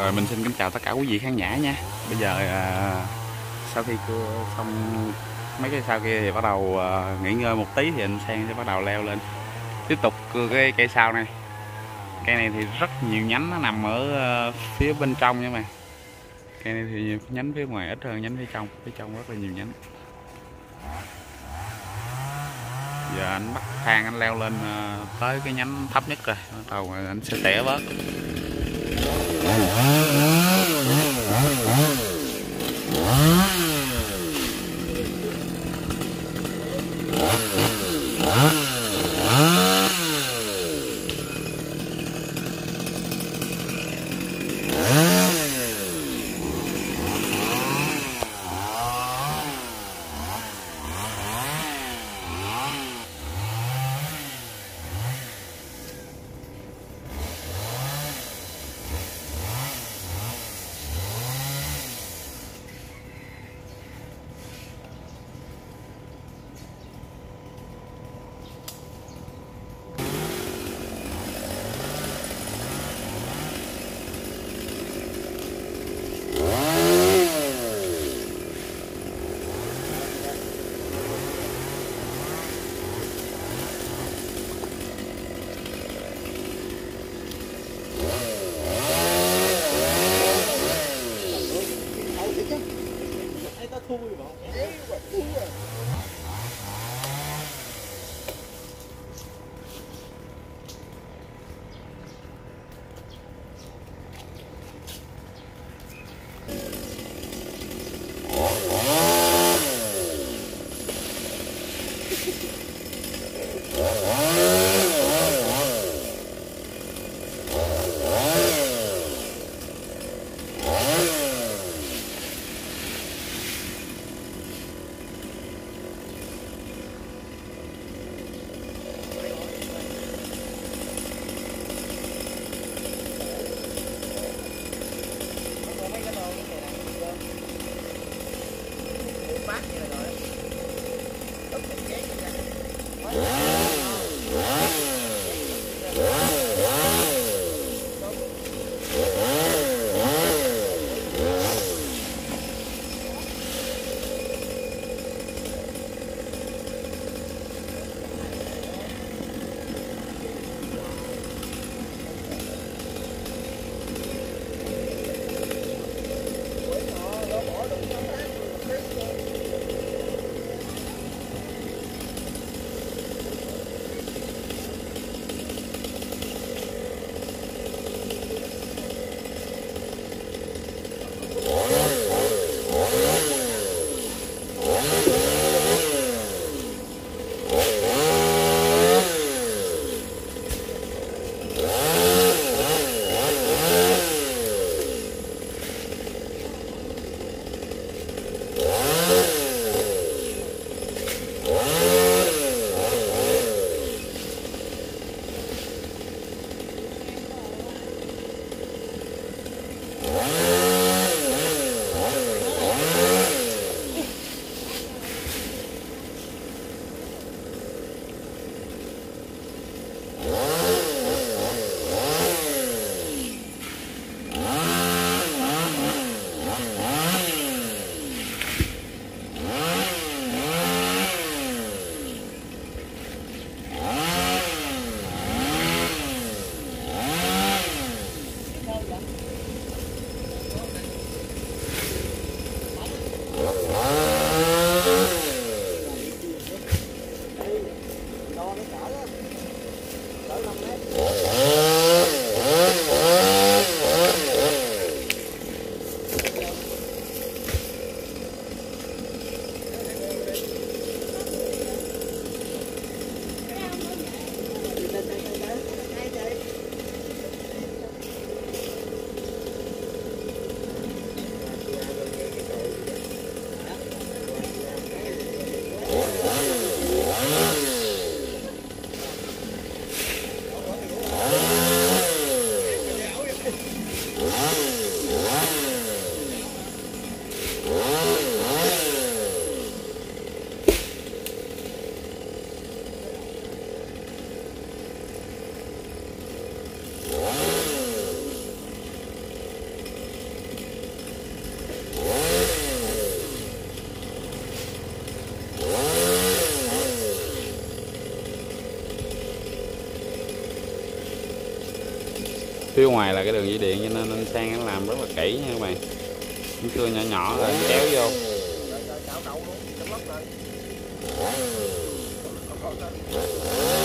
Rồi mình xin kính chào tất cả quý vị khán giả nha. Bây giờ à, sau khi cưa xong mấy cái sau kia thì bắt đầu à, nghỉ ngơi một tí thì anh Sang sẽ bắt đầu leo lên. Tiếp tục cưa cái cây sau này. Cây này thì rất nhiều nhánh nó nằm ở à, phía bên trong nha mà Cây này thì nhánh phía ngoài ít hơn nhánh phía trong Phía trong rất là nhiều nhánh. Giờ anh bắt thang anh leo lên à, tới cái nhánh thấp nhất rồi. Bắt đầu anh sẽ tẻ bớt Oh. 怖いわ。phía ngoài là cái đường dây điện cho nên anh sang anh làm rất là kỹ nha các bạn. Cũng cưa nhỏ nhỏ rồi kéo vô. Hãy subscribe cho kênh Ghiền Mì Gõ Để không bỏ lỡ những video hấp dẫn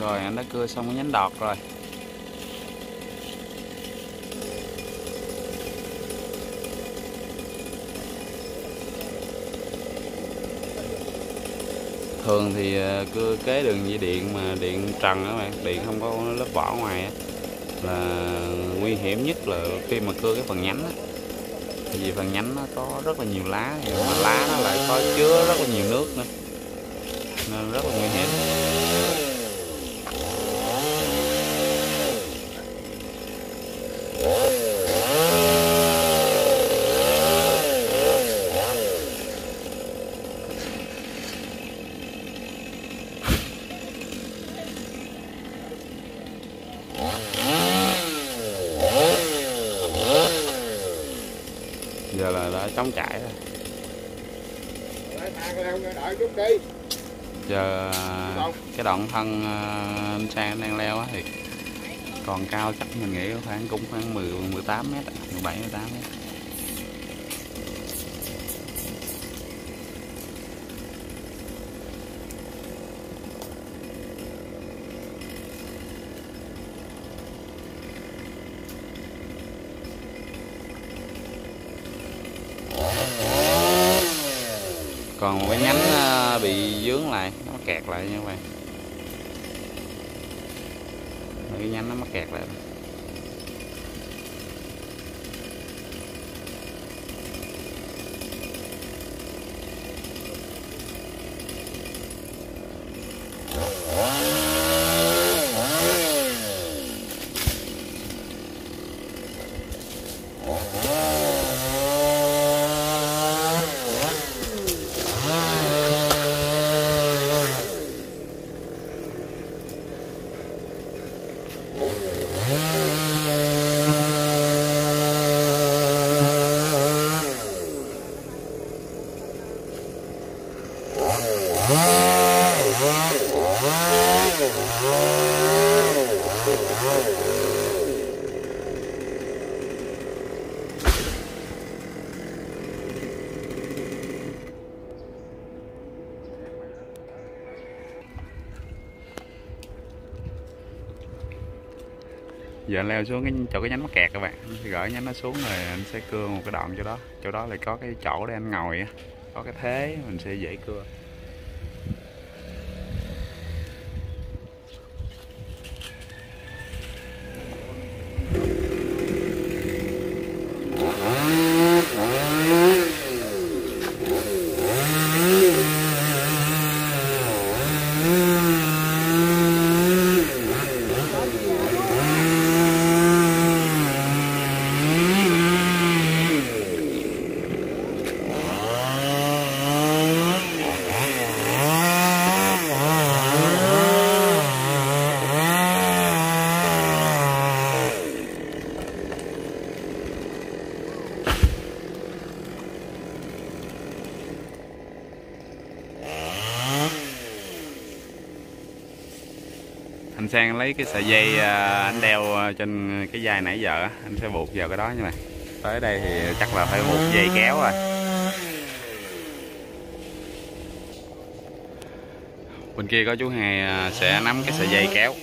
rồi, anh đã cưa xong cái nhánh đọt rồi. Thường thì ờ, cưa kế đường dây điện mà điện trần các bạn, điện không có lớp vỏ ngoài á, là nguy hiểm nhất là khi mà cưa cái phần nhánh á. Vì phần nhánh nó có rất là nhiều lá, mà lá nó lại có chứa rất là nhiều nước nữa, nên rất là nguy hiểm. Giờ trại đã rồi giờ cái đoạn thân ờ, anh sang đang leo thì còn cao chắc mình nghĩ khoảng cũng khoảng 10 18 mét 17 18 mét. Còn một cái nhánh ờ, bị dướng lại, nó kẹt lại nha các bạn cái nhánh nó mắc kẹt lại. Giờ anh leo xuống cái, chỗ cái nhánh mắc kẹt các bạn. Gỡ nhánh nó xuống rồi anh sẽ cưa một cái đoạn chỗ đó. Chỗ đó lại có cái chỗ để anh ngồi á. Có cái thế mình sẽ dễ cưa. Anh sang lấy cái sợi dây à, anh đeo à, trên cái dây nãy giờ anh sẽ buộc vào cái đó nha mày tới đây thì chắc là phải buộc dây kéo rồi. Bên kia có chú Hà sẽ nắm cái sợi dây kéo.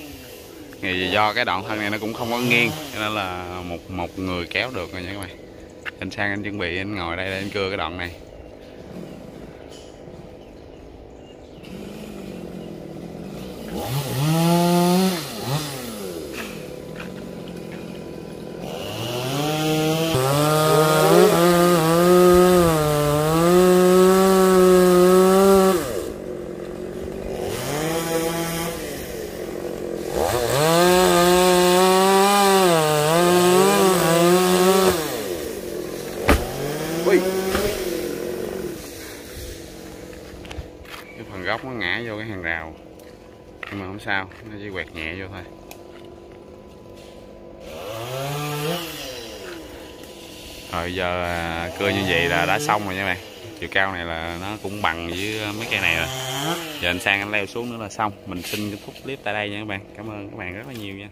Thì do cái đoạn thân này nó cũng không có nghiêng, cho nên là một một người kéo được rồi nha các bạn. Anh sang anh chuẩn bị, anh ngồi đây để anh cưa cái đoạn này. Vô cái hàng rào. Nhưng mà không sao nó chỉ quẹt nhẹ vô thôi. Rồi giờ à, cưa như vậy là đã xong rồi nha bạn. Chiều cao này là nó cũng bằng với mấy cây này rồi. Giờ anh sang anh leo xuống nữa là xong. Mình xin kết thúc clip tại đây nha các bạn. Cảm ơn các bạn rất là nhiều nha.